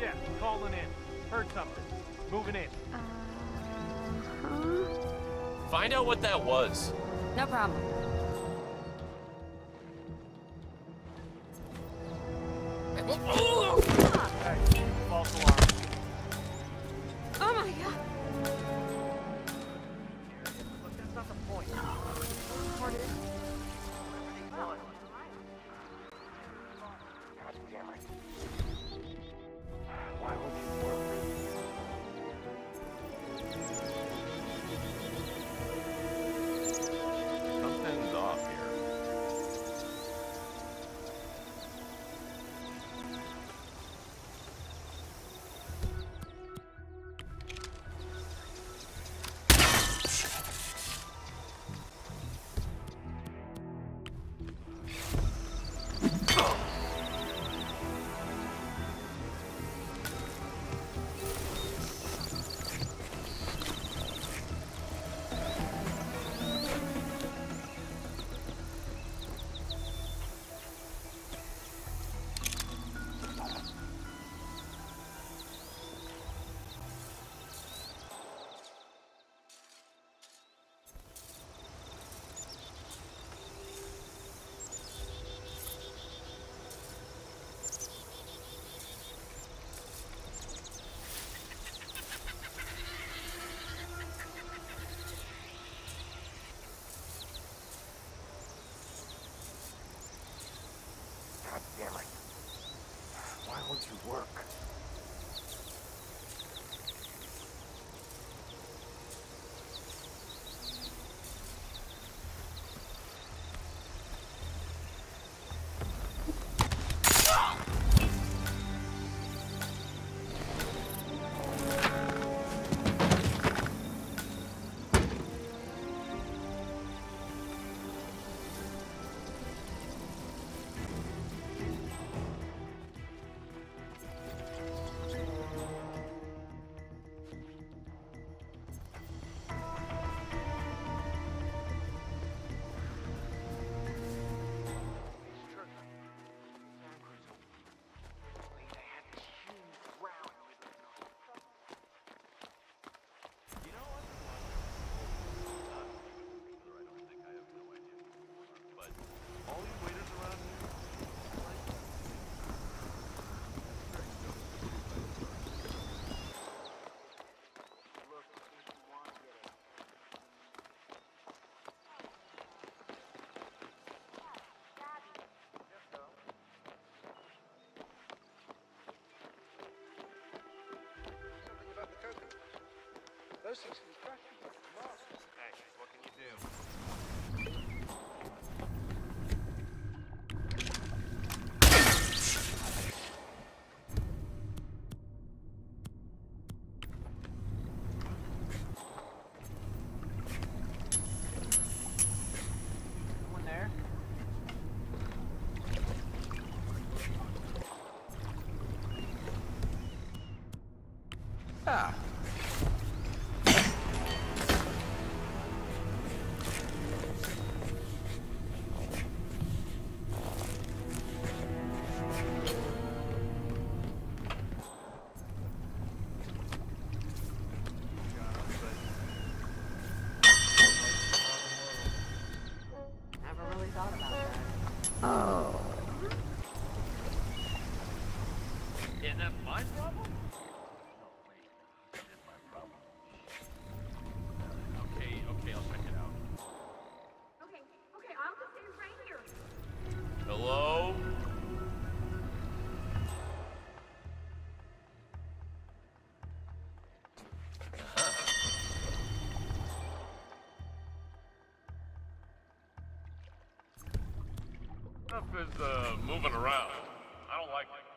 Yeah, calling in. Heard something. Moving in. Uh-huh. Find out what that was. No problem. Those things can crack you. Hey, what can you do? Ah. Stuff is uh, moving around. I don't like it.